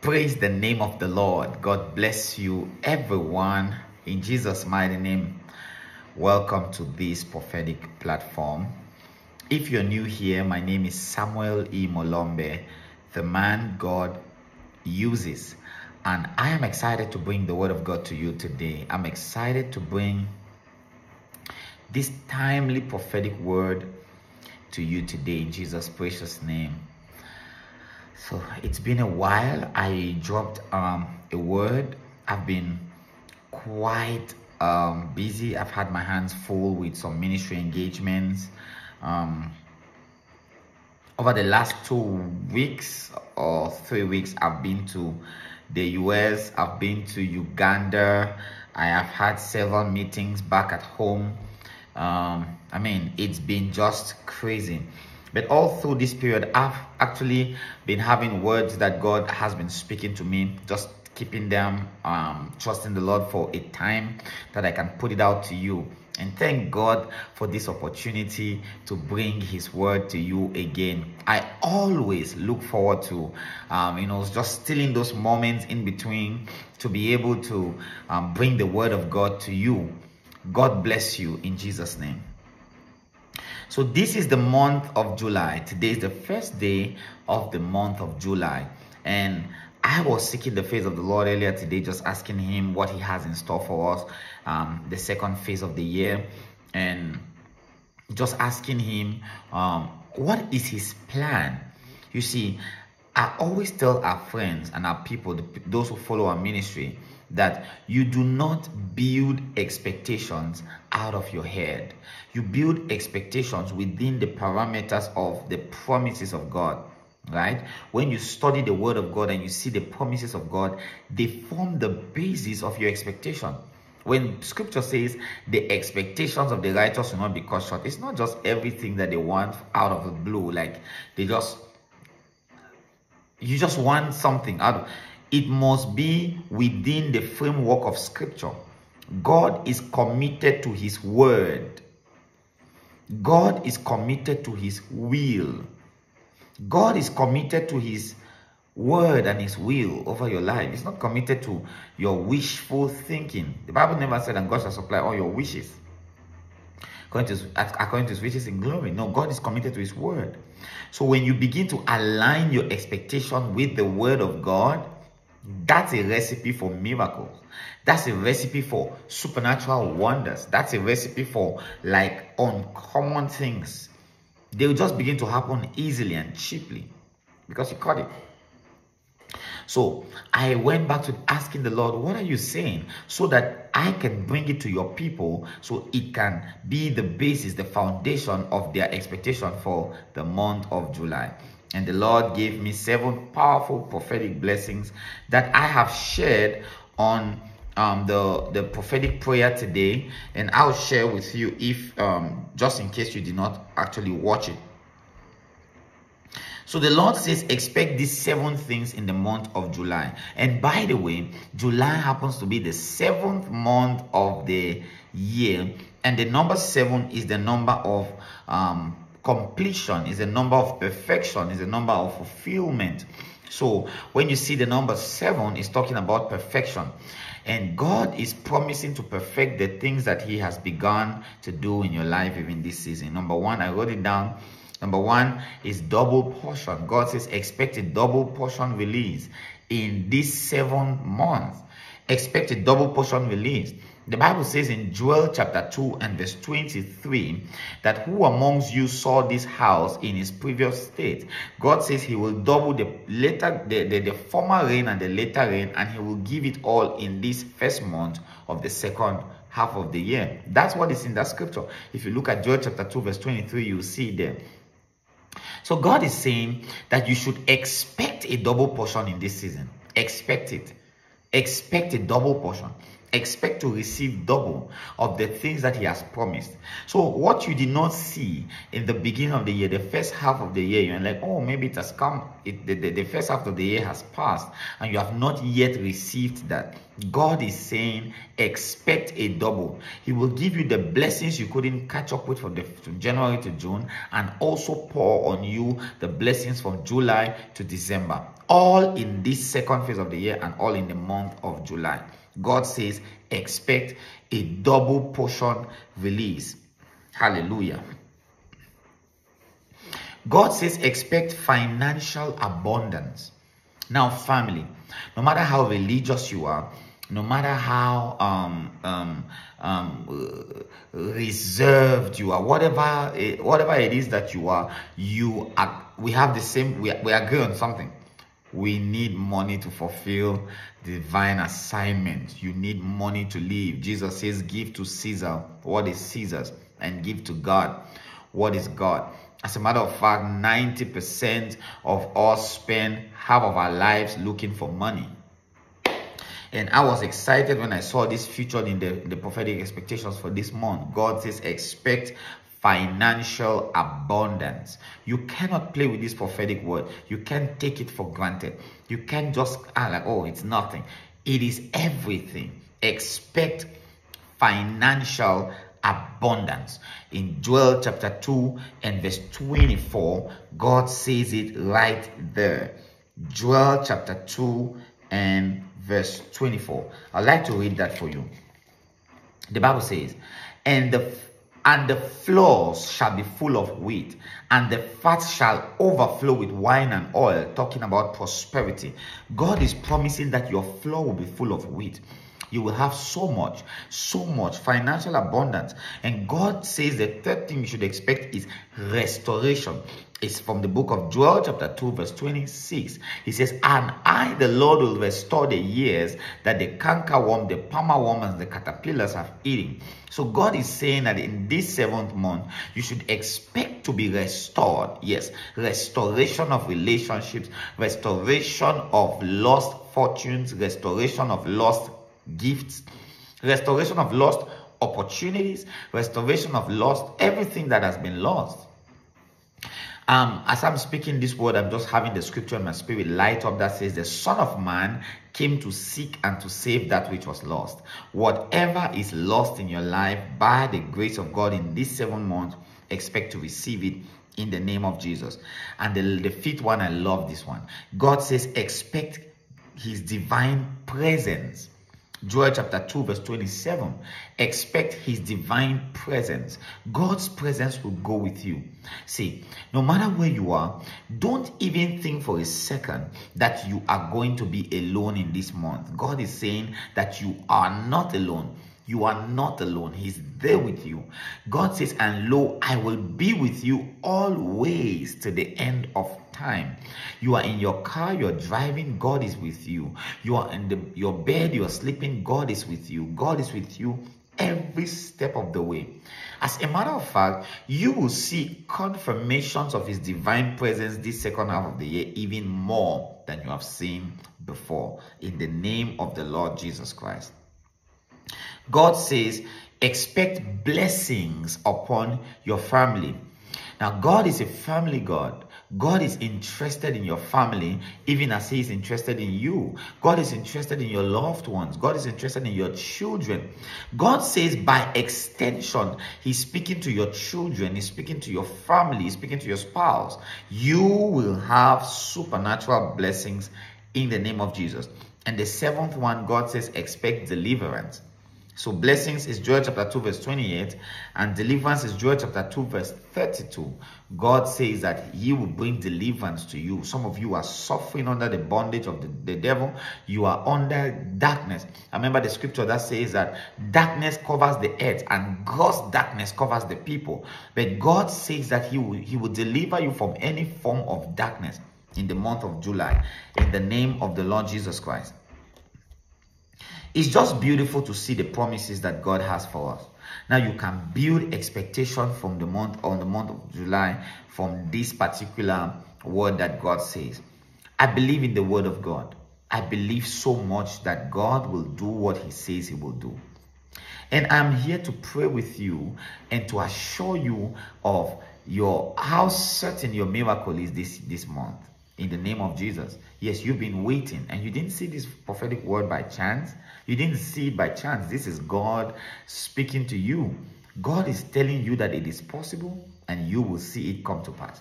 Praise the name of the Lord. God bless you, everyone. In Jesus' mighty name, welcome to this prophetic platform. If you're new here, my name is Samuel E. Molombe, the man God uses. And I am excited to bring the word of God to you today. I'm excited to bring this timely prophetic word to you today in Jesus' precious name. So it's been a while. I dropped um, a word. I've been quite um, busy. I've had my hands full with some ministry engagements. Um, over the last two weeks or three weeks, I've been to the US, I've been to Uganda, I have had several meetings back at home. Um, I mean, it's been just crazy. But all through this period, I've actually been having words that God has been speaking to me, just keeping them, um, trusting the Lord for a time that I can put it out to you. And thank God for this opportunity to bring His word to you again. I always look forward to, um, you know, just stealing those moments in between to be able to um, bring the word of God to you. God bless you in Jesus' name. So this is the month of July. Today is the first day of the month of July. And I was seeking the face of the Lord earlier today, just asking him what he has in store for us, um, the second phase of the year. And just asking him, um, what is his plan? You see, I always tell our friends and our people, those who follow our ministry, that you do not build expectations out of your head. You build expectations within the parameters of the promises of God. Right? When you study the word of God and you see the promises of God, they form the basis of your expectation. When scripture says the expectations of the righteous will not be cut short, it's not just everything that they want out of the blue. Like they just you just want something out of it must be within the framework of scripture. God is committed to his word. God is committed to his will. God is committed to his word and his will over your life. He's not committed to your wishful thinking. The Bible never said, and God shall supply all your wishes. According to, according to his riches in glory. No, God is committed to his word. So when you begin to align your expectation with the word of God, that's a recipe for miracles. That's a recipe for supernatural wonders. That's a recipe for like uncommon things. They'll just begin to happen easily and cheaply because you caught it. So I went back to asking the Lord, what are you saying? So that I can bring it to your people so it can be the basis, the foundation of their expectation for the month of July. And the Lord gave me seven powerful prophetic blessings that I have shared on um, the, the prophetic prayer today. And I'll share with you if, um, just in case you did not actually watch it. So the Lord says, expect these seven things in the month of July. And by the way, July happens to be the seventh month of the year. And the number seven is the number of um, completion, is a number of perfection, is a number of fulfillment. So when you see the number seven, it's talking about perfection. And God is promising to perfect the things that He has begun to do in your life even this season. Number one, I wrote it down. Number one is double portion. God says expect a double portion release in this seven months. Expect a double portion release. The Bible says in Joel chapter 2 and verse 23 that who amongst you saw this house in its previous state? God says he will double the later the, the, the former rain and the later rain and he will give it all in this first month of the second half of the year. That's what is in that scripture. If you look at Joel chapter 2 verse 23, you see there. So God is saying that you should expect a double portion in this season. Expect it. Expect a double portion expect to receive double of the things that he has promised. So what you did not see in the beginning of the year, the first half of the year, you're like, oh, maybe it has come, it, the, the, the first half of the year has passed and you have not yet received that. God is saying, expect a double. He will give you the blessings you couldn't catch up with from, the, from January to June and also pour on you the blessings from July to December all in this second phase of the year and all in the month of July. God says, expect a double portion release. Hallelujah. God says, expect financial abundance. Now, family, no matter how religious you are, no matter how um, um, um, reserved you are, whatever it, whatever it is that you are, you are. We have the same. We we agree on something. We need money to fulfill divine assignment. You need money to live. Jesus says, "Give to Caesar what is Caesar's, and give to God what is God." As a matter of fact, 90% of us spend half of our lives looking for money. And I was excited when I saw this featured in the, the prophetic expectations for this month. God says, expect financial abundance. You cannot play with this prophetic word. You can't take it for granted. You can't just ah, like, oh, it's nothing. It is everything. Expect financial abundance. In Joel chapter 2 and verse 24, God says it right there. Joel chapter 2 and verse 24. I'd like to read that for you. The Bible says, and the and the floors shall be full of wheat, and the fat shall overflow with wine and oil, talking about prosperity. God is promising that your floor will be full of wheat. You will have so much, so much financial abundance. And God says the third thing you should expect is restoration. It's from the book of Joel, chapter 2, verse 26. He says, And I, the Lord, will restore the years that the cankerworm, the palmer worm, and the caterpillars have eaten. So God is saying that in this seventh month, you should expect to be restored. Yes, restoration of relationships, restoration of lost fortunes, restoration of lost gifts, restoration of lost opportunities, restoration of lost everything that has been lost. Um, as I'm speaking this word, I'm just having the scripture in my spirit light up that says, The Son of Man came to seek and to save that which was lost. Whatever is lost in your life, by the grace of God in this seven months, expect to receive it in the name of Jesus. And the, the fifth one, I love this one. God says, Expect His divine presence Joel chapter 2, verse 27. Expect his divine presence. God's presence will go with you. See, no matter where you are, don't even think for a second that you are going to be alone in this month. God is saying that you are not alone. You are not alone. He's there with you. God says, And lo, I will be with you always to the end of time. You are in your car, you're driving, God is with you. You are in the, your bed, you're sleeping, God is with you. God is with you every step of the way. As a matter of fact, you will see confirmations of His divine presence this second half of the year even more than you have seen before. In the name of the Lord Jesus Christ. God says, expect blessings upon your family. Now, God is a family God. God is interested in your family, even as He is interested in you. God is interested in your loved ones. God is interested in your children. God says, by extension, He's speaking to your children, He's speaking to your family, He's speaking to your spouse. You will have supernatural blessings in the name of Jesus. And the seventh one, God says, expect deliverance. So blessings is Joel chapter 2 verse 28 and deliverance is Joel chapter 2 verse 32. God says that he will bring deliverance to you. Some of you are suffering under the bondage of the, the devil. You are under darkness. I remember the scripture that says that darkness covers the earth and God's darkness covers the people. But God says that he will, he will deliver you from any form of darkness in the month of July in the name of the Lord Jesus Christ. It's just beautiful to see the promises that God has for us. Now you can build expectation from the month on the month of July from this particular word that God says. I believe in the word of God. I believe so much that God will do what he says he will do. And I'm here to pray with you and to assure you of your how certain your miracle is this this month in the name of Jesus. Yes, you've been waiting and you didn't see this prophetic word by chance. You didn't see it by chance. This is God speaking to you. God is telling you that it is possible and you will see it come to pass.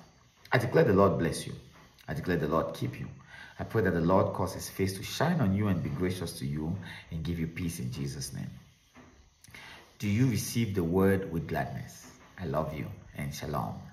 I declare the Lord bless you. I declare the Lord keep you. I pray that the Lord cause his face to shine on you and be gracious to you and give you peace in Jesus' name. Do you receive the word with gladness? I love you and shalom.